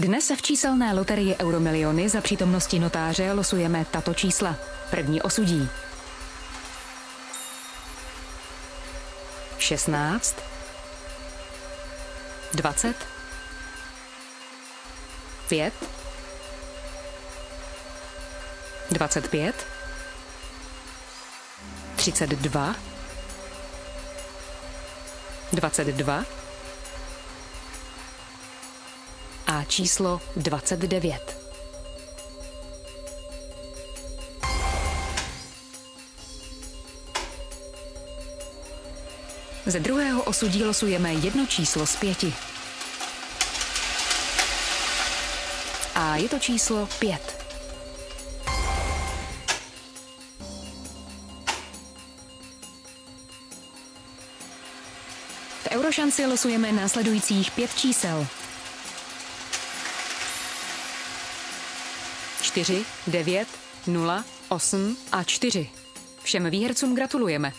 Dnes se v číselné loterii Euromiliony za přítomnosti notáře losujeme tato čísla. První osudí. 16 20 5 25 32 22 číslo 29. Ze druhého osudí losujeme jedno číslo z pěti. A je to číslo pět. V Eurošanci losujeme následujících pět čísel. 4, 9, 0, 8 a 4. Všem výhercům gratulujeme.